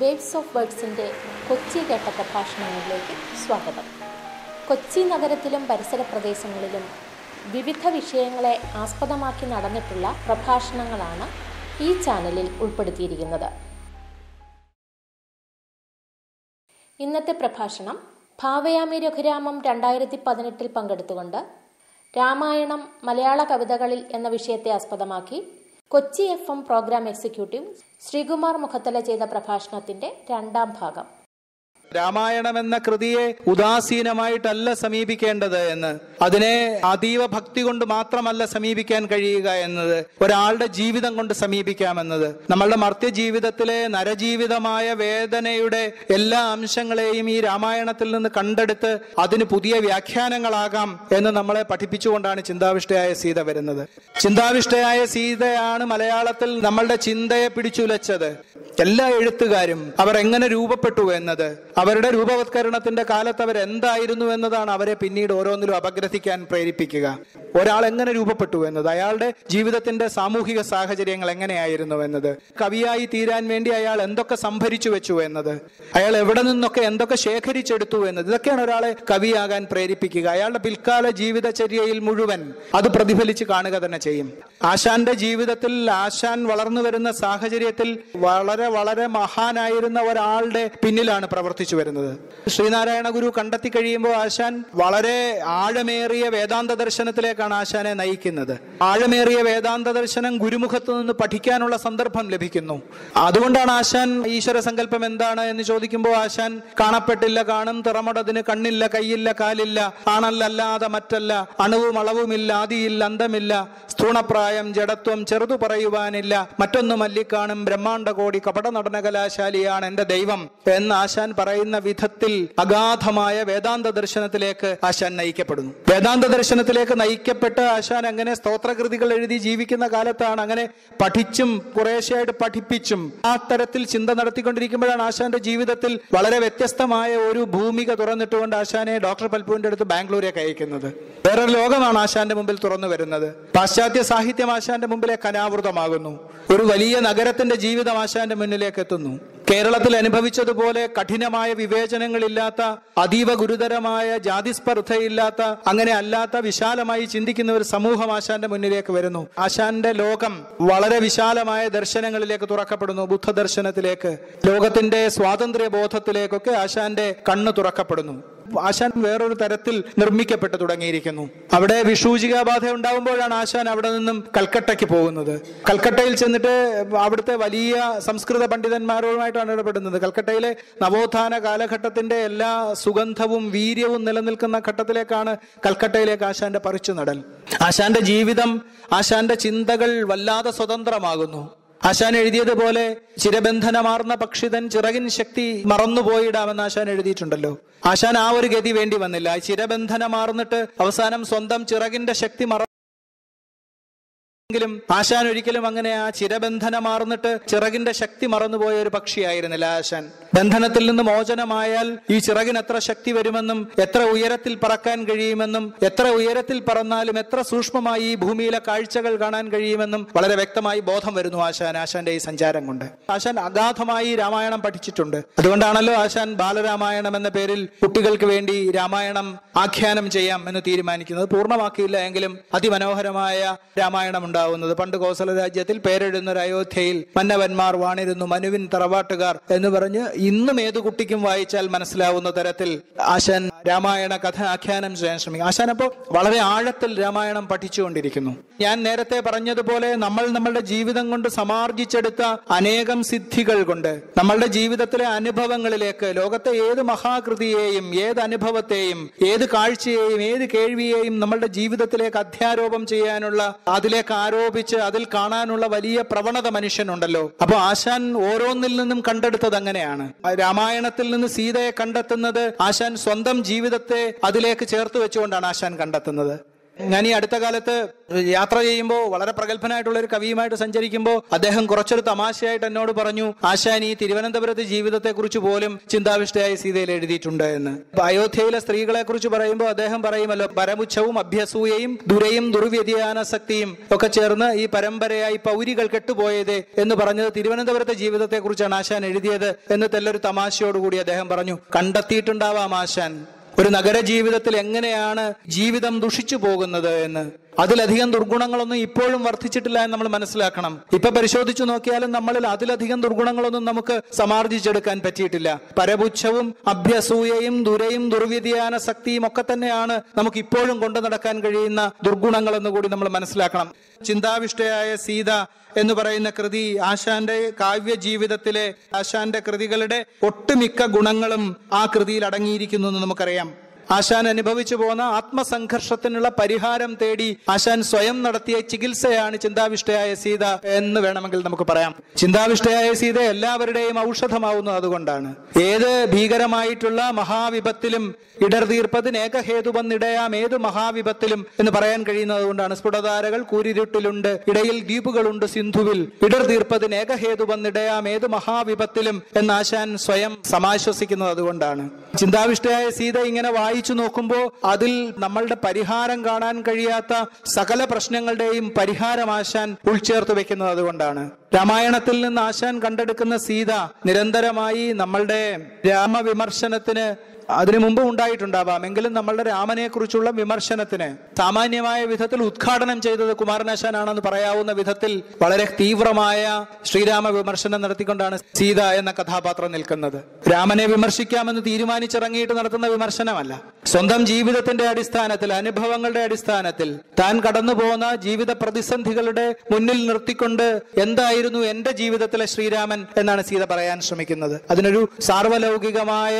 Waves of വേർഡ്സിന്റെ Kochi കേട്ട പ്രഭാഷണങ്ങളിലേക്ക് സ്വാഗതം. കൊച്ചി നഗരത്തിലും പരിസര പ്രദേശങ്ങളിലും വിവിധ വിഷയങ്ങളെ ആസ്പദമാക്കി നടന്നിട്ടുള്ള പ്രഭാഷണങ്ങളാണ് ഈ ചാനലിൽ ഉൾപ്പെടുത്തിയിരിക്കുന്നത്. ഇന്നത്തെ പ്രഭാഷണം ഭാവയാമി രഘുരാമം രണ്ടായിരത്തി പതിനെട്ടിൽ പങ്കെടുത്തുകൊണ്ട് രാമായണം മലയാള കവിതകളിൽ എന്ന വിഷയത്തെ ആസ്പദമാക്കി Kochi F M programme executive Sreekumar Mukhathala ചെയ്ത പ്രഭാഷണത്തിന്റെ രണ്ടാം ഭാഗം. രാമായണം എന്ന കൃതിയെ ഉദാസീനമായിട്ടല്ല സമീപിക്കേണ്ടത് എന്ന് അതിനെ അതീവ ഭക്തി കൊണ്ട് മാത്രമല്ല സമീപിക്കാൻ കഴിയുക എന്നത് ഒരാളുടെ ജീവിതം കൊണ്ട് സമീപിക്കാമെന്നത് നമ്മളുടെ മർത്യ ജീവിതത്തിലെ നരജീവിതമായ വേദനയുടെ എല്ലാ അംശങ്ങളെയും ഈ രാമായണത്തിൽ നിന്ന് കണ്ടെടുത്ത് അതിന് പുതിയ വ്യാഖ്യാനങ്ങളാകാം എന്ന് നമ്മളെ പഠിപ്പിച്ചുകൊണ്ടാണ് ചിന്താവിഷ്ടയായ സീത വരുന്നത്. ചിന്താവിഷ്ടയായ സീതയാണ് മലയാളത്തിൽ നമ്മളുടെ ചിന്തയെ പിടിച്ചുലച്ചത്. എല്ലാ എഴുത്തുകാരും അവർ എങ്ങനെ രൂപപ്പെട്ടു എന്നത് അവരുടെ രൂപവത്കരണത്തിന്റെ കാലത്ത് അവർ എന്തായിരുന്നു എന്നതാണ് അവരെ പിന്നീട് ഓരോന്നിലും അപഗ്രഥിക്കാൻ പ്രേരിപ്പിക്കുക. ഒരാൾ എങ്ങനെ രൂപപ്പെട്ടു എന്നത് അയാളുടെ ജീവിതത്തിന്റെ സാമൂഹിക സാഹചര്യങ്ങൾ എങ്ങനെയായിരുന്നു എന്നത് കവിയായി തീരാൻ വേണ്ടി അയാൾ എന്തൊക്കെ സംഭരിച്ചു വെച്ചു എന്നത് അയാൾ എവിടെ നിന്നൊക്കെ എന്തൊക്കെ ശേഖരിച്ചെടുത്തു എന്നത് ഇതൊക്കെയാണ് ഒരാളെ കവിയാകാൻ പ്രേരിപ്പിക്കുക. അയാളുടെ പിൽക്കാല ജീവിതചര്യയിൽ മുഴുവൻ അത് പ്രതിഫലിച്ച് കാണുക തന്നെ ചെയ്യും. ആശാന്റെ ജീവിതത്തിൽ ആശാൻ വളർന്നു വരുന്ന സാഹചര്യത്തിൽ വളരെ വളരെ മഹാനായിരുന്ന ഒരാളുടെ പിന്നിലാണ് പ്രവർത്തിച്ചു വരുന്നത്. ശ്രീനാരായണ ഗുരു കണ്ടെത്തി കഴിയുമ്പോൾ ആശാൻ വളരെ ആഴമേറിയ വേദാന്ത ദർശനത്തിലേക്കാണ് ആശാനെ നയിക്കുന്നത്. ആഴമേറിയ വേദാന്ത ദർശനം ഗുരുമുഖത്ത് നിന്ന് പഠിക്കാനുള്ള സന്ദർഭം ലഭിക്കുന്നു. അതുകൊണ്ടാണ് ആശാൻ ഈശ്വര സങ്കല്പം എന്താണ് എന്ന് ചോദിക്കുമ്പോൾ ആശാൻ കാണപ്പെട്ടില്ല കാണും തിറമടതിന് കണ്ണില്ല കൈയില്ല കാലില്ല ആണല്ലല്ലാതെ മറ്റല്ല അണുവും അളവുമില്ല ആദിയില്ല അന്തമില്ല സ്ഥൂണപ്രായം ജഡത്വം ചെറുതു പറയുവാനില്ല. മറ്റൊന്നു മല്ലിക്കാണും ബ്രഹ്മാണ്ട കോടി കപട നടന കലാശാലിയാണ് എന്റെ ദൈവം എന്ന് ആശാൻ പറയുന്ന വിധത്തിൽ അഗാധമായ വേദാന്ത ദർശനത്തിലേക്ക് ആശാൻ നയിക്കപ്പെടുന്നു. വേദാന്ത ദർശനത്തിലേക്ക് നയിക്കപ്പെട്ട് ആശാൻ അങ്ങനെ സ്തോത്രകൃതികൾ എഴുതി ജീവിക്കുന്ന കാലത്താണ് അങ്ങനെ പഠിച്ചും കുറേശ്ശെയായിട്ട് പഠിപ്പിച്ചും ആ തരത്തിൽ ചിന്ത നടത്തിക്കൊണ്ടിരിക്കുമ്പോഴാണ് ആശാന്റെ ജീവിതത്തിൽ വളരെ വ്യത്യസ്തമായ ഒരു ഭൂമിക തുറന്നിട്ടുകൊണ്ട് ആശാനെ ഡോക്ടർ പൽപുവിന്റെ അടുത്ത് ബാംഗ്ലൂരേക്ക് അയക്കുന്നത്. വേറൊരു ലോകമാണ് ആശാന്റെ മുമ്പിൽ തുറന്നു വരുന്നത്. പാശ്ചാത്യ സാഹിത്യം ആശാന്റെ മുമ്പിലേക്ക് അനാവൃതമാകുന്നു ഒരു വലിയ നഗരത്തിന്റെ ജീവിതം ആശാന്റെ മുന്നിലേക്ക് എത്തുന്നു കേരളത്തിൽ അനുഭവിച്ചതുപോലെ കഠിനമായ വിവേചനങ്ങളില്ലാത്ത അതീവ ഗുരുതരമായ ജാതിസ്പർദ്ധയില്ലാത്ത അങ്ങനെ അല്ലാത്ത വിശാലമായി ചിന്തിക്കുന്ന ഒരു സമൂഹം ആശാന്റെ മുന്നിലേക്ക് വരുന്നു. ആശാന്റെ ലോകം വളരെ വിശാലമായ ദർശനങ്ങളിലേക്ക് തുറക്കപ്പെടുന്നു. ബുദ്ധ ദർശനത്തിലേക്ക് ലോകത്തിന്റെ സ്വാതന്ത്ര്യ ബോധത്തിലേക്കൊക്കെ ആശാന്റെ കണ്ണ് തുറക്കപ്പെടുന്നു. ആശാൻ വേറൊരു തരത്തിൽ നിർമ്മിക്കപ്പെട്ടു തുടങ്ങിയിരിക്കുന്നു. അവിടെ വിഷൂചികാബാധ ഉണ്ടാവുമ്പോഴാണ് ആശാൻ അവിടെ നിന്നും കൽക്കട്ടയ്ക്ക് പോകുന്നത്. കൽക്കട്ടയിൽ ചെന്നിട്ട് അവിടുത്തെ വലിയ സംസ്കൃത പണ്ഡിതന്മാരുമായിട്ടാണ് ഇടപെടുന്നത്. കൽക്കട്ടയിലെ നവോത്ഥാന കാലഘട്ടത്തിന്റെ എല്ലാ സുഗന്ധവും വീര്യവും നിലനിൽക്കുന്ന ഘട്ടത്തിലേക്കാണ് കൽക്കട്ടയിലേക്ക് ആശാന്റെ പറിച്ചു നടൽ. ആശാന്റെ ജീവിതം ആശാന്റെ ചിന്തകൾ വല്ലാതെ സ്വതന്ത്രമാകുന്നു. ആശാൻ എഴുതിയതുപോലെ ചിരബന്ധനമാർന്ന പക്ഷിതൻ ചിറകിൻ ശക്തി മറന്നുപോയിടാമെന്ന് ആശാൻ എഴുതിയിട്ടുണ്ടല്ലോ. ആശാൻ ആ ഒരു ഗതി വേണ്ടി വന്നില്ല. ചിരബന്ധനമാർന്നിട്ട് അവസാനം സ്വന്തം ചിറകിന്റെ ശക്തി മറ എങ്കിലും ആശാൻ ഒരിക്കലും അങ്ങനെ ആ ചിരബന്ധനമാർന്നിട്ട് ചിറകിന്റെ ശക്തി മറന്നുപോയ ഒരു പക്ഷിയായിരുന്നില്ല ആശാൻ. ബന്ധനത്തിൽ നിന്ന് മോചനമായാൽ ഈ ചിറകിന് എത്ര ശക്തി വരുമെന്നും എത്ര ഉയരത്തിൽ പറക്കാൻ കഴിയുമെന്നും എത്ര ഉയരത്തിൽ പറന്നാലും എത്ര സൂക്ഷ്മമായി ഈ ഭൂമിയിലെ കാഴ്ചകൾ കാണാൻ കഴിയുമെന്നും വളരെ വ്യക്തമായി ബോധം വരുന്നു ആശാൻ ആശാന്റെ ഈ സഞ്ചാരം കൊണ്ട്. ആശാൻ അഗാധമായി രാമായണം പഠിച്ചിട്ടുണ്ട്. അതുകൊണ്ടാണല്ലോ ആശാൻ ബാലരാമായണം എന്ന പേരിൽ കുട്ടികൾക്ക് വേണ്ടി രാമായണം ആഖ്യാനം ചെയ്യാം എന്ന് തീരുമാനിക്കുന്നത്. പൂർണമാക്കിയില്ല എങ്കിലും അതിമനോഹരമായ രാമായണം ഉണ്ടാവുന്നത്. പണ്ട് കോസല രാജ്യത്തിൽ പേരെഴുന്ന ഒരു അയോധ്യയിൽ മന്നവന്മാർ വാണിരുന്നു മനുവിൻ തറവാട്ടുകാർ എന്ന് പറഞ്ഞ് ഇന്നും ഏത് കുട്ടിക്കും വായിച്ചാൽ മനസ്സിലാവുന്ന തരത്തിൽ ആശാൻ രാമായണ കഥ ആഖ്യാനം ചെയ്യാൻ ശ്രമിക്കും. ആശാൻ അപ്പോൾ വളരെ ആഴത്തിൽ രാമായണം പഠിച്ചുകൊണ്ടിരിക്കുന്നു. ഞാൻ നേരത്തെ പറഞ്ഞതുപോലെ നമ്മൾ നമ്മളുടെ ജീവിതം കൊണ്ട് സമാർജിച്ചെടുത്ത അനേകം സിദ്ധികൾ കൊണ്ട് നമ്മളുടെ ജീവിതത്തിലെ അനുഭവങ്ങളിലേക്ക് ലോകത്തെ ഏത് മഹാകൃതിയെയും ഏത് അനുഭവത്തെയും ഏത് കാഴ്ചയെയും ഏത് കേൾവിയെയും നമ്മളുടെ ജീവിതത്തിലേക്ക് അധ്യാരോപം ചെയ്യാനുള്ള അതിലേക്ക് ആരോപിച്ച് അതിൽ കാണാനുള്ള വലിയ പ്രവണത മനുഷ്യനുണ്ടല്ലോ. അപ്പൊ ആശാൻ ഓരോന്നിൽ നിന്നും കണ്ടെടുത്തത് അങ്ങനെയാണ്. രാമായണത്തിൽ നിന്ന് സീതയെ കണ്ടെത്തുന്നത് ആശാൻ സ്വന്തം ജീവിതത്തെ അതിലേക്ക് ചേർത്ത് വെച്ചുകൊണ്ടാണ് ആശാൻ കണ്ടെത്തുന്നത്. ഞാൻ ഈ അടുത്ത കാലത്ത് യാത്ര ചെയ്യുമ്പോൾ വളരെ പ്രഗത്ഭനായിട്ടുള്ള ഒരു കവിയുമായിട്ട് സഞ്ചരിക്കുമ്പോൾ അദ്ദേഹം കുറച്ചൊരു തമാശയായിട്ട് എന്നോട് പറഞ്ഞു ആശാൻ ഈ തിരുവനന്തപുരത്തെ ജീവിതത്തെക്കുറിച്ച് പോലും ചിന്താവിഷ്ടയായി സീതയിൽ എഴുതിയിട്ടുണ്ട് എന്ന്. അയോധ്യയിലെ സ്ത്രീകളെ കുറിച്ച് പറയുമ്പോൾ അദ്ദേഹം പറയുമല്ലോ പരമുച്ഛവും അഭ്യസൂയയും ദുരയും ദുർവ്യതിയാനശക്തിയും ഒക്കെ ചേർന്ന് ഈ പരമ്പരയായി പൗരികൾ കെട്ടുപോയത് എന്ന് പറഞ്ഞത് തിരുവനന്തപുരത്തെ ജീവിതത്തെക്കുറിച്ചാണ് ആശാൻ എഴുതിയത് എന്ന് തെല്ലൊരു തമാശയോടുകൂടി അദ്ദേഹം പറഞ്ഞു. കണ്ടെത്തിയിട്ടുണ്ടാവാം ആശാൻ. ഒരു നഗര ജീവിതത്തിൽ എങ്ങനെയാണ് ജീവിതം ദുഷിച്ചു പോകുന്നത് എന്ന് അതിലധികം ദുർഗുണങ്ങളൊന്നും ഇപ്പോഴും വർദ്ധിച്ചിട്ടില്ല എന്ന് നമ്മൾ മനസ്സിലാക്കണം. ഇപ്പൊ പരിശോധിച്ചു നോക്കിയാലും നമ്മളിൽ അതിലധികം ദുർഗുണങ്ങളൊന്നും നമുക്ക് സമാർജിച്ചെടുക്കാൻ പറ്റിയിട്ടില്ല. പരപുച്ഛവും അഭ്യസൂയയും ദുരയും ദുർവ്യതിയാന ശക്തിയും ഒക്കെ തന്നെയാണ് നമുക്ക് ഇപ്പോഴും കൊണ്ടു നടക്കാൻ കഴിയുന്ന ദുർഗുണങ്ങൾ എന്ന് കൂടി നമ്മൾ മനസ്സിലാക്കണം. ചിന്താവിഷ്ടയായ സീത എന്ന് പറയുന്ന കൃതി ആശാന്റെ കാവ്യ ജീവിതത്തിലെ ആശാന്റെ കൃതികളുടെ ഒട്ടുമിക്ക ഗുണങ്ങളും ആ കൃതിയിൽ അടങ്ങിയിരിക്കുന്നു എന്ന് നമുക്കറിയാം. ആശാൻ അനുഭവിച്ചു പോന്ന ആത്മസംഘർഷത്തിനുള്ള പരിഹാരം തേടി ആശാൻ സ്വയം നടത്തിയ ചികിത്സയാണ് ചിന്താവിഷ്ടയായ സീത എന്ന് വേണമെങ്കിൽ നമുക്ക് പറയാം. ചിന്താവിഷ്ടയായ സീത എല്ലാവരുടെയും ഔഷധമാവുന്നു അതുകൊണ്ടാണ്. ഏത് ഭീകരമായിട്ടുള്ള മഹാവിപത്തിലും ഇടർ തീർപ്പതിന് ഏകഹേതുവന്നിടയാം ഏത് മഹാവിപത്തിലും എന്ന് പറയാൻ കഴിയുന്നത് കൊണ്ടാണ്. സ്ഫുടതാരകൾ കൂരിരുട്ടിലുണ്ട് ഇടയിൽ ദ്വീപുകളുണ്ട് സിന്ധുവിൽ. ഇടർ തീർപ്പതിന് ഏകഹേതുവന്നിടയാം ഏത് മഹാവിപത്തിലും എന്ന് ആശാൻ സ്വയം സമാശ്വസിക്കുന്നത് അതുകൊണ്ടാണ്. ചിന്താവിഷ്ടയായ സീത ഇങ്ങനെ വായിച്ചു നോക്കുമ്പോൾ അതിൽ നമ്മളുടെ പരിഹാരം കാണാൻ കഴിയാത്ത സകല പ്രശ്നങ്ങളുടെയും പരിഹാരം ആശാൻ ഉൾച്ചേർത്ത് വെക്കുന്നത് അതുകൊണ്ടാണ്. രാമായണത്തിൽ നിന്ന് ആശാൻ കണ്ടെടുക്കുന്ന സീത നിരന്തരമായി നമ്മളുടെ രാമവിമർശനത്തിന് അതിനു മുമ്പ് ഉണ്ടായിട്ടുണ്ടാവാം. എങ്കിലും നമ്മളുടെ രാമനെ കുറിച്ചുള്ള വിമർശനത്തിന് സാമാന്യമായ വിധത്തിൽ ഉദ്ഘാടനം ചെയ്തത് കുമാരനാശാനാണെന്ന് പറയാവുന്ന വിധത്തിൽ വളരെ തീവ്രമായ ശ്രീരാമ വിമർശനം നടത്തിക്കൊണ്ടാണ് സീത എന്ന കഥാപാത്രം നിൽക്കുന്നത്. രാമനെ വിമർശിക്കാമെന്ന് തീരുമാനിച്ചിറങ്ങിയിട്ട് നടത്തുന്ന വിമർശനമല്ല. സ്വന്തം ജീവിതത്തിന്റെ അടിസ്ഥാനത്തിൽ അനുഭവങ്ങളുടെ അടിസ്ഥാനത്തിൽ താൻ കടന്നു പോകുന്ന ജീവിത പ്രതിസന്ധികളുടെ മുന്നിൽ നിർത്തിക്കൊണ്ട് എന്തായിരുന്നു എന്റെ ജീവിതത്തിലെ ശ്രീരാമൻ എന്നാണ് സീത പറയാൻ ശ്രമിക്കുന്നത്. അതിനൊരു സാർവലൗകികമായ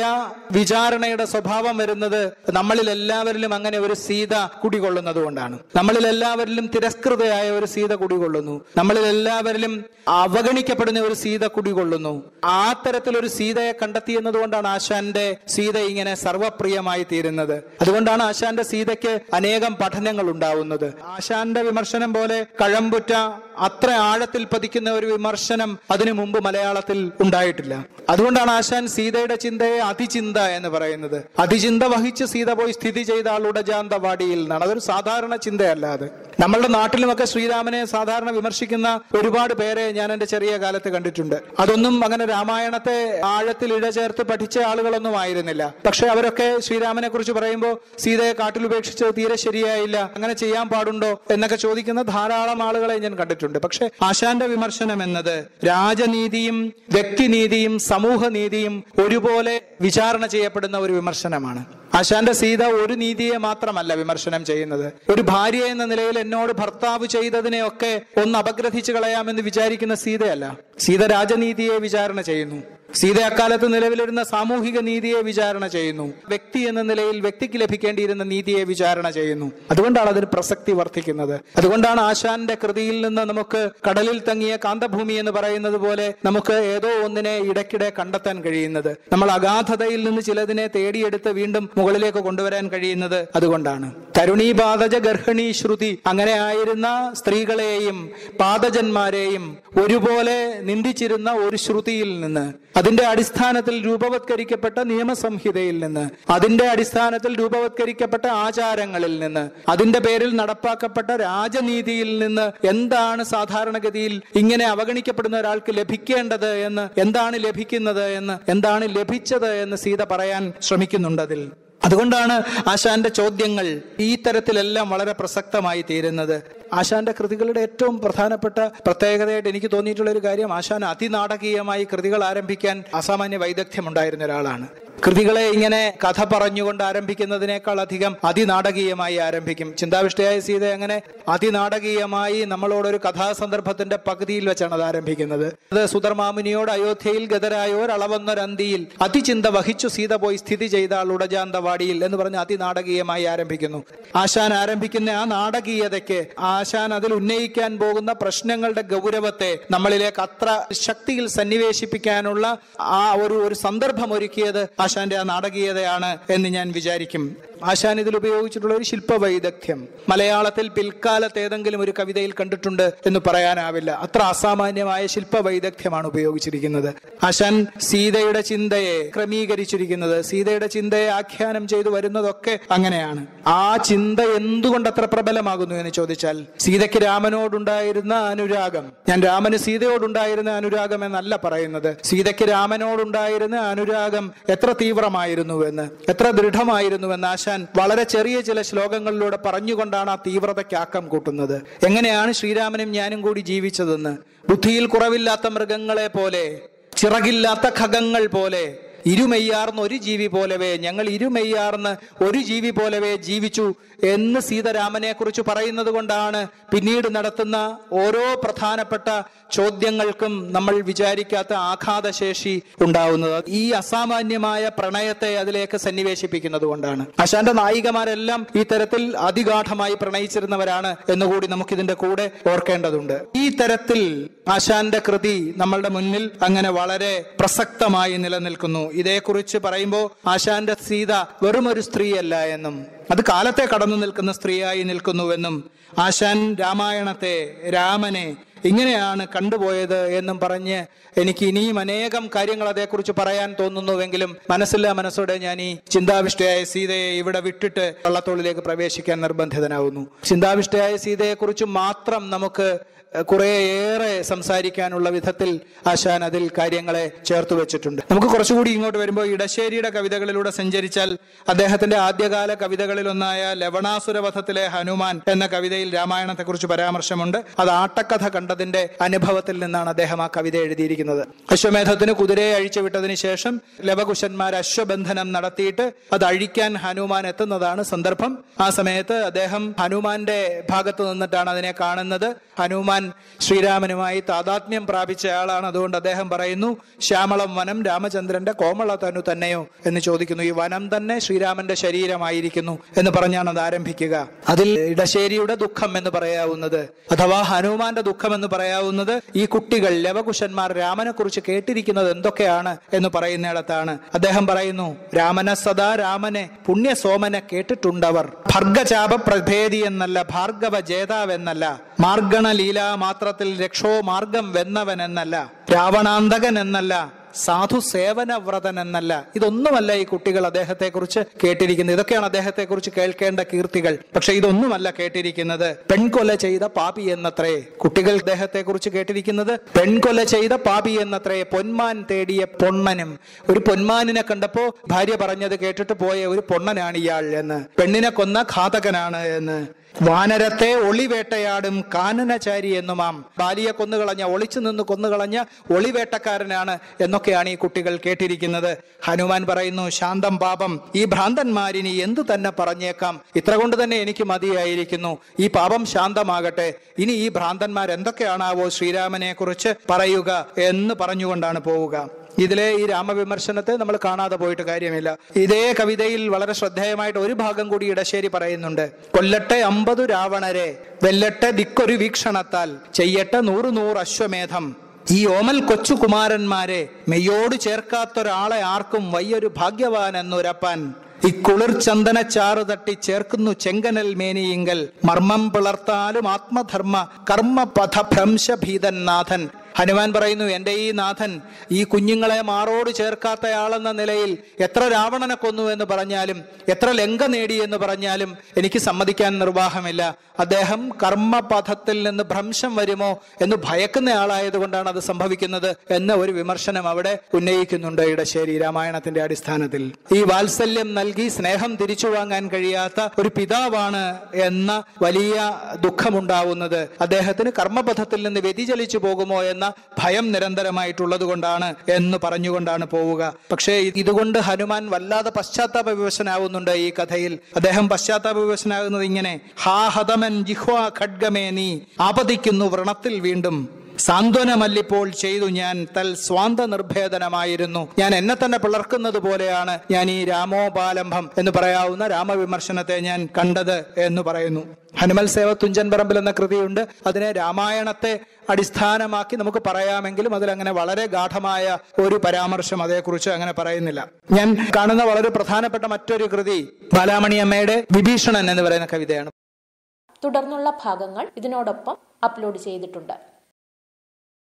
വിചാരണയുടെ സ്വഭാവം വരുന്നത് നമ്മളിൽ എല്ലാവരിലും അങ്ങനെ ഒരു സീത കുടികൊള്ളുന്നത് കൊണ്ടാണ്. നമ്മളിൽ എല്ലാവരിലും തിരസ്കൃതയായ ഒരു സീത കുടികൊള്ളുന്നു. നമ്മളിൽ എല്ലാവരിലും അവഗണിക്കപ്പെടുന്ന ഒരു സീത കുടികൊള്ളുന്നു. ആ തരത്തിലൊരു സീതയെ കണ്ടെത്തി എന്നതുകൊണ്ടാണ് ആശാന്റെ സീത ഇങ്ങനെ സർവപ്രിയമായി തീരുന്നത്. അതുകൊണ്ടാണ് ആശാന്റെ സീതയ്ക്ക് അനേകം പഠനങ്ങൾ ഉണ്ടാവുന്നത്. ആശാന്റെ വിമർശനം പോലെ കഴമ്പുറ്റ അത്ര ആഴത്തിൽ പതിക്കുന്ന ഒരു വിമർശനം അതിനു മുമ്പ് മലയാളത്തിൽ ഉണ്ടായിട്ടില്ല. അതുകൊണ്ടാണ് ആശാൻ സീതയുടെ ചിന്തയെ അതിചിന്ത എന്ന് പറയുന്നത്. അതിചിന്ത വഹിച്ച് സീത പോയി സ്ഥിതി ചെയ്ത ആളുടെ ജാന്തവാടിയിൽ നിന്നാണ്. അതൊരു സാധാരണ ചിന്തയല്ല അത്. നമ്മളുടെ നാട്ടിലുമൊക്കെ ശ്രീരാമനെ സാധാരണ വിമർശിക്കുന്ന ഒരുപാട് പേരെ ഞാൻ എന്റെ ചെറിയ കാലത്ത് കണ്ടിട്ടുണ്ട്. അതൊന്നും അങ്ങനെ രാമായണത്തെ ആഴത്തിൽ ഇഴചേർത്ത് പഠിച്ച ആളുകളൊന്നും ആയിരുന്നില്ല. പക്ഷെ അവരൊക്കെ ശ്രീരാമനെ കുറിച്ച് പറയുമ്പോൾ സീതയെ കാട്ടിൽ ഉപേക്ഷിച്ച് തീരെ ശരിയായില്ല അങ്ങനെ ചെയ്യാൻ പാടുണ്ടോ എന്നൊക്കെ ചോദിക്കുന്ന ധാരാളം ആളുകളെ ഞാൻ കണ്ടിട്ടുണ്ട്. പക്ഷെ ആശാന്റെ വിമർശനം എന്നത് രാജനീതിയും വ്യക്തിനീതിയും സമൂഹനീതിയും ഒരുപോലെ വിചാരണ ചെയ്യപ്പെടുന്ന ഒരു വിമർശനമാണ്. ആശാന്റെ സീത ഒരു നീതിയെ മാത്രമല്ല വിമർശനം ചെയ്യുന്നത്. ഒരു ഭാര്യ എന്ന നിലയിൽ എന്നോട് ഭർത്താവ് ചെയ്തതിനെയൊക്കെ ഒന്ന് അപഗ്രഥിച്ചു കളയാമെന്ന് വിചാരിക്കുന്ന സീതയല്ല. സീത രാജനീതിയെ വിചാരണ ചെയ്യുന്നു. സീത അക്കാലത്ത് നിലവിലിരുന്ന സാമൂഹിക നീതിയെ വിചാരണ ചെയ്യുന്നു. വ്യക്തി എന്ന നിലയിൽ വ്യക്തിക്ക് ലഭിക്കേണ്ടിയിരുന്ന നീതിയെ വിചാരണ ചെയ്യുന്നു. അതുകൊണ്ടാണ് അതിന് പ്രസക്തി വർദ്ധിക്കുന്നത്. അതുകൊണ്ടാണ് ആശാന്റെ കൃതിയിൽ നിന്ന് നമുക്ക് കടലിൽ തങ്ങിയ കാന്തഭൂമി എന്ന് പറയുന്നത് പോലെ നമുക്ക് ഏതോ ഒന്നിനെ ഇടയ്ക്കിടെ കണ്ടെത്താൻ കഴിയുന്നത്. നമ്മൾ അഗാധതയിൽ നിന്ന് ചിലതിനെ തേടിയെടുത്ത് വീണ്ടും മുകളിലേക്ക് കൊണ്ടുവരാൻ കഴിയുന്നത് അതുകൊണ്ടാണ്. തരുണി തരുണീപാദജ ഗർഹിണി ശ്രുതി അങ്ങനെ ആയിരുന്ന സ്ത്രീകളെയും പാതജന്മാരെയും ഒരുപോലെ നിന്ദിച്ചിരുന്ന ഒരു ശ്രുതിയിൽ നിന്ന്. അതിന്റെ അടിസ്ഥാനത്തിൽ രൂപവത്കരിക്കപ്പെട്ട നിയമസംഹിതയിൽ നിന്ന് അതിന്റെ അടിസ്ഥാനത്തിൽ രൂപവത്കരിക്കപ്പെട്ട ആചാരങ്ങളിൽ നിന്ന് അതിന്റെ പേരിൽ നടപ്പാക്കപ്പെട്ട രാജനീതിയിൽ നിന്ന് എന്താണ് സാധാരണഗതിയിൽ ഇങ്ങനെ അവഗണിക്കപ്പെടുന്ന ഒരാൾക്ക് ലഭിക്കേണ്ടത് എന്ന് എന്താണ് ലഭിക്കുന്നത് എന്ന് എന്താണ് ലഭിച്ചത് എന്ന് സീത പറയാൻ ശ്രമിക്കുന്നുണ്ട് അതിൽ. അതുകൊണ്ടാണ് ആശാന്റെ ചോദ്യങ്ങൾ ഈ തരത്തിലെല്ലാം വളരെ പ്രസക്തമായി തീരുന്നത്. ആശാന്റെ കൃതികളുടെ ഏറ്റവും പ്രധാനപ്പെട്ട പ്രത്യേകതയായിട്ട് എനിക്ക് തോന്നിയിട്ടുള്ള ഒരു കാര്യം ആശാൻ അതിനാടകീയമായി കൃതികൾ ആരംഭിക്കാൻ അസാമാന്യ വൈദഗ്ധ്യം ഉണ്ടായിരുന്ന ഒരാളാണ്. കൃതികളെ ഇങ്ങനെ കഥ പറഞ്ഞുകൊണ്ട് ആരംഭിക്കുന്നതിനേക്കാൾ അധികം അതിനാടകീയമായി ആരംഭിക്കും. ചിന്താവിഷ്ടയായ സീത അങ്ങനെ അതിനാടകീയമായി നമ്മളോടൊരു കഥാസന്ദർഭത്തിന്റെ പകുതിയിൽ വെച്ചാണ് അത് ആരംഭിക്കുന്നത്. അത് സുധർമാമുനിയോട് അയോധ്യയിൽ ഗതരായോർ അളവന്നൊരന്തിയിൽ അതിചിന്ത വഹിച്ചു സീത പോയി സ്ഥിതി ചെയ്ത ഉടജാന്തവാടിയിൽ എന്ന് പറഞ്ഞ് അതിനാടകീയമായി ആരംഭിക്കുന്നു. ആശാൻ ആരംഭിക്കുന്ന ആ നാടകീയതയ്ക്ക് ആശാൻ അതിൽ ഉന്നയിക്കാൻ പോകുന്ന പ്രശ്നങ്ങളുടെ ഗൗരവത്തെ നമ്മളിലേക്ക് അത്ര ശക്തിയിൽ സന്നിവേശിപ്പിക്കാനുള്ള ആ ഒരു ഒരു സന്ദർഭം ഒരുക്കിയത് ആശാന്റെ ആ നാടകീയതയാണ് എന്ന് ഞാൻ വിചാരിക്കും. ആശാൻ ഇതിൽ ഉപയോഗിച്ചിട്ടുള്ള ഒരു ശില്പവൈദഗ്ധ്യം. മലയാളത്തിൽ പിൽക്കാലത്ത് ഏതെങ്കിലും ഒരു കവിതയിൽ കണ്ടിട്ടുണ്ട് എന്ന് പറയാനാവില്ല. അത്ര അസാമാന്യമായ ശില്പവൈദഗ്ധ്യമാണ് ഉപയോഗിച്ചിരിക്കുന്നത്. ആശാൻ സീതയുടെ ചിന്തയെ ക്രമീകരിച്ചിരിക്കുന്നത് സീതയുടെ ചിന്തയെ ആഖ്യാനം ചെയ്തു വരുന്നതൊക്കെ അങ്ങനെയാണ്. ആ ചിന്ത എന്തുകൊണ്ട് അത്ര പ്രബലമാകുന്നു എന്ന് ചോദിച്ചാൽ സീതയ്ക്ക് രാമനോടുണ്ടായിരുന്ന അനുരാഗം. ഞാൻ രാമന് സീതയോടുണ്ടായിരുന്ന അനുരാഗം എന്നല്ല പറയുന്നത്. സീതയ്ക്ക് രാമനോടുണ്ടായിരുന്ന അനുരാഗം എത്ര തീവ്രമായിരുന്നുവെന്ന് എത്ര ദൃഢമായിരുന്നുവെന്ന് ആശാൻ വളരെ ചെറിയ ചില ശ്ലോകങ്ങളിലൂടെ പറഞ്ഞുകൊണ്ടാണ് ആ തീവ്രതയ്ക്ക് ആക്കം കൂട്ടുന്നത്. എങ്ങനെയാണ് ശ്രീരാമനും ഞാനും കൂടി ജീവിച്ചതെന്ന്? ബുദ്ധിയിൽ കുറവില്ലാത്ത മൃഗങ്ങളെ പോലെ ചിറകില്ലാത്ത ഖഗങ്ങൾ പോലെ ഇരുമെയ്യാർന്ന് ഒരു ജീവി പോലവേ ഞങ്ങൾ ഇരുമെയ്യാർന്ന് ഒരു ജീവി പോലവേ ജീവിച്ചു. എന്ന് സീതരാമനെ കുറിച്ച് പറയുന്നത് കൊണ്ടാണ് പിന്നീട് നടത്തുന്ന ഓരോ പ്രധാനപ്പെട്ട ചോദ്യങ്ങൾക്കും നമ്മൾ വിചാരിക്കാത്ത ആഘാതശേഷി ഉണ്ടാവുന്നത്. ഈ അസാമാന്യമായ പ്രണയത്തെ അതിലേക്ക് സന്നിവേശിപ്പിക്കുന്നത് കൊണ്ടാണ്. ആശാന്റെ നായികമാരെല്ലാം ഈ തരത്തിൽ അതിഗാഠമായി പ്രണയിച്ചിരുന്നവരാണ് എന്നുകൂടി നമുക്കിതിന്റെ കൂടെ ഓർക്കേണ്ടതുണ്ട്. ഈ തരത്തിൽ ആശാന്റെ കൃതി നമ്മളുടെ മുന്നിൽ അങ്ങനെ വളരെ പ്രസക്തമായി നിലനിൽക്കുന്നു. ഇതേക്കുറിച്ച് പറയുമ്പോൾ ആശാന്റെ സീത വെറുമൊരു സ്ത്രീയല്ല എന്നും അത് കാലത്തെ കടന്നു നിൽക്കുന്ന സ്ത്രീയായി നിൽക്കുന്നുവെന്നും ആശാൻ രാമായണത്തെ രാമനെ ഇങ്ങനെയാണ് കണ്ടുപോയത് എന്നും പറഞ്ഞ് എനിക്ക് ഇനിയും അനേകം കാര്യങ്ങൾ അതേക്കുറിച്ച് പറയാൻ തോന്നുന്നുവെങ്കിലും മനസ്സില്ല മനസ്സോടെ ഞാൻ ഈ ചിന്താവിഷ്ടയായ സീതയെ ഇവിടെ വിട്ടിട്ട് വള്ളത്തോളിലേക്ക് പ്രവേശിക്കാൻ നിർബന്ധിതനാവുന്നു. ചിന്താവിഷ്ടയായ സീതയെക്കുറിച്ച് മാത്രം നമുക്ക് കുറേയേറെ സംസാരിക്കാനുള്ള വിധത്തിൽ ആശാൻ അതിൽ കാര്യങ്ങളെ ചേർത്ത് വെച്ചിട്ടുണ്ട്. നമുക്ക് കുറച്ചുകൂടി ഇങ്ങോട്ട് വരുമ്പോൾ ഇടശ്ശേരിയുടെ കവിതകളിലൂടെ സഞ്ചരിച്ചാൽ അദ്ദേഹത്തിന്റെ ആദ്യകാല കവിതകളിലൊന്നായ ലവണാസുരവധത്തിലെ ഹനുമാൻ എന്ന കവിതയിൽ രാമായണത്തെക്കുറിച്ച് പരാമർശമുണ്ട്. അത് ആട്ടക്കഥ കണ്ടതിന്റെ അനുഭവത്തിൽ നിന്നാണ് അദ്ദേഹം ആ കവിത എഴുതിയിരിക്കുന്നത്. അശ്വമേധത്തിന് കുതിരയെ അഴിച്ചുവിട്ടതിന് ശേഷം ലവകുശന്മാർ അശ്വബന്ധനം നടത്തിയിട്ട് അത് അഴിക്കാൻ ഹനുമാൻ എത്തുന്നതാണ് സന്ദർഭം. ആ സമയത്ത് അദ്ദേഹം ഹനുമാന്റെ ഭാഗത്ത് നിന്നിട്ടാണ് അതിനെ കാണുന്നത്. ഹനുമാൻ ശ്രീരാമനുമായി താതാത്മ്യം പ്രാപിച്ച ആളാണ്. അതുകൊണ്ട് അദ്ദേഹം പറയുന്നു ശ്യാമളം വനം രാമചന്ദ്രന്റെ കോമള തനു തന്നെയോ? എന്ന് ചോദിക്കുന്നു. ഈ വനം തന്നെ ശ്രീരാമന്റെ ശരീരമായിരിക്കുന്നു എന്ന് പറഞ്ഞാണ് അത് ആരംഭിക്കുക. അതിൽ ഇടശ്ശേരിയുടെ ദുഃഖം എന്ന് പറയാവുന്നത് അഥവാ ഹനുമാന്റെ ദുഃഖം എന്ന് പറയാവുന്നത് ഈ കുട്ടികൾ ലവകുശന്മാർ രാമനെ കുറിച്ച് കേട്ടിരിക്കുന്നത് എന്തൊക്കെയാണ് എന്ന് പറയുന്നിടത്താണ്. അദ്ദേഹം പറയുന്നു രാമന സദാ രാമനെ പുണ്യസോമനെ കേട്ടിട്ടുണ്ടവർ. ഭർഗചാപ പ്രഭേദി എന്നല്ല ഭാർഗവ ജേതാവെന്നല്ല. മാർഗണ ലീലാ മാത്രത്തിൽ രക്ഷോ മാർഗം വെന്നവൻ എന്നല്ല രാവണാന്തകൻ എന്നല്ല സാധു സേവന വ്രതൻ എന്നല്ല. ഇതൊന്നുമല്ല ഈ കുട്ടികൾ അദ്ദേഹത്തെ കുറിച്ച് കേട്ടിരിക്കുന്നത്. ഇതൊക്കെയാണ് അദ്ദേഹത്തെ കുറിച്ച് കേൾക്കേണ്ട കീർത്തികൾ. പക്ഷെ ഇതൊന്നുമല്ല കേട്ടിരിക്കുന്നത്. പെൺകൊല ചെയ്ത പാപി എന്നത്രേ. കുട്ടികൾ അദ്ദേഹത്തെ കുറിച്ച് കേട്ടിരിക്കുന്നത് പെൺകൊല ചെയ്ത പാപി എന്നത്രേ. പൊന്മാൻ തേടിയ പൊണ്ണനും. ഒരു പൊന്മാനിനെ കണ്ടപ്പോ ഭാര്യ പറഞ്ഞത് കേട്ടിട്ട് പോയ ഒരു പൊണ്ണനാണ് ഇയാൾ എന്ന്. പെണ്ണിനെ കൊന്ന ഘാതകനാണ് എന്ന്. വാനരത്തെ ഒളിവേട്ടയാടും കാനനചാരി എന്നുമാം ബാലിയെ കൊന്നുകളഞ്ഞ ഒളിച്ചു നിന്ന് കൊന്നുകളഞ്ഞ ഒളിവേട്ടക്കാരനാണ് എന്നൊക്കെയാണ് ഈ കുട്ടികൾ കേട്ടിരിക്കുന്നത്. ഹനുമാൻ പറയുന്നു ശാന്തം പാപം. ഈ ഭ്രാന്തന്മാരിനി എന്തു തന്നെ പറഞ്ഞേക്കാം? ഇത്ര കൊണ്ട് തന്നെ എനിക്ക് മതിയായിരിക്കുന്നു. ഈ പാപം ശാന്തമാകട്ടെ. ഇനി ഈ ഭ്രാന്തന്മാർ എന്തൊക്കെയാണാവോ ശ്രീരാമനെ കുറിച്ച് പറയുക എന്ന് പറഞ്ഞുകൊണ്ടാണ് പോവുക. ഇതിലെ ഈ രാമവിമർശനത്തെ നമ്മൾ കാണാതെ പോയിട്ട് കാര്യമില്ല. ഇതേ കവിതയിൽ വളരെ ശ്രദ്ധേയമായിട്ട് ഒരു ഭാഗം കൂടി ഇടശ്ശേരി പറയുന്നുണ്ട്. കൊല്ലട്ടെ അമ്പതു രാവണരെ വെല്ലട്ടെ ദിക്കൊരു വീക്ഷണത്താൽ ചെയ്യട്ടെ നൂറ് നൂറ് അശ്വമേധം. ഈ ഓമൽ കൊച്ചുകുമാരന്മാരെ മെയ്യോട് ചേർക്കാത്തൊരാളെ ആർക്കും വയ്യൊരു ഭാഗ്യവാൻ എന്നുരപ്പാൻ. ഇക്കുളിർ ചാറു തട്ടി ചേർക്കുന്നു ചെങ്കനൽ മേനിയിങ്കൽ. മർമ്മം പിളർത്താലും ആത്മധർമ്മ കർമ്മപഥ ഭ്രംശഭീതൻ നാഥൻ. ഹനുമാൻ പറയുന്നു എന്റെ ഈ നാഥൻ ഈ കുഞ്ഞുങ്ങളെ മാറോട് ചേർക്കാത്തയാളെന്ന നിലയിൽ എത്ര രാവണനെ കൊന്നു എന്ന് പറഞ്ഞാലും എത്ര ലങ്ക നേടി എന്ന് പറഞ്ഞാലും എനിക്ക് സമ്മതിക്കാൻ നിർവാഹമില്ല. അദ്ദേഹം കർമ്മപഥത്തിൽ നിന്ന് ഭ്രംശം വരുമോ എന്ന് ഭയക്കുന്ന ആളായതുകൊണ്ടാണ് അത് സംഭവിക്കുന്നത് എന്ന ഒരു വിമർശനം അവിടെ ഉന്നയിക്കുന്നുണ്ട് ഇടശ്ശേരി രാമായണത്തിന്റെ അടിസ്ഥാനത്തിൽ. ഈ വാത്സല്യം നൽകി സ്നേഹം തിരിച്ചു വാങ്ങാൻ കഴിയാത്ത ഒരു പിതാവാണ് എന്ന വലിയ ദുഃഖമുണ്ടാവുന്നത്. അദ്ദേഹത്തിന് കർമ്മപഥത്തിൽ നിന്ന് വ്യതിചലിച്ചു പോകുമോ എന്ന ഭയം നിരന്തരമായിട്ടുള്ളത് കൊണ്ടാണ് എന്ന് പറഞ്ഞുകൊണ്ടാണ് പോവുക. പക്ഷേ ഇതുകൊണ്ട് ഹനുമാൻ വല്ലാതെ പശ്ചാത്താപ വിവശനാവുന്നുണ്ട് ഈ കഥയിൽ. അദ്ദേഹം പശ്ചാത്താപ വിവശനാകുന്നത് ഇങ്ങനെ ഹാ ഹതമൻ ജിഹ്വാ ഖഡ്ഗമേ നീ ആപതിക്കുന്നു വ്രണത്തിൽ വീണ്ടും സാന്ത്വനമല്ലിപ്പോൾ ചെയ്തു ഞാൻ തൽ സ്വാന്ത നിർഭേദനമായിരുന്നു ഞാൻ എന്നെ തന്നെ പിളർക്കുന്നത് പോലെയാണ് ഞാൻ ഈ രാമോപാലംഭം എന്ന് പറയാവുന്ന രാമവിമർശനത്തെ ഞാൻ കണ്ടത് എന്ന് പറയുന്നു. ഹനുമൽ സേവ തുഞ്ചൻ പറമ്പിൽ എന്ന കൃതിയുണ്ട്. അതിനെ രാമായണത്തെ അടിസ്ഥാനമാക്കി നമുക്ക് പറയാമെങ്കിലും അതിലങ്ങനെ വളരെ ഗാഠമായ ഒരു പരാമർശം അതേക്കുറിച്ച് അങ്ങനെ പറയുന്നില്ല. ഞാൻ കാണുന്ന വളരെ പ്രധാനപ്പെട്ട മറ്റൊരു കൃതി ബാലാമണി അമ്മയുടെ വിഭീഷണൻ എന്ന് പറയുന്ന കവിതയാണ്. തുടർന്നുള്ള ഭാഗങ്ങൾ ഇതിനോടൊപ്പം അപ്ലോഡ് ചെയ്തിട്ടുണ്ട്.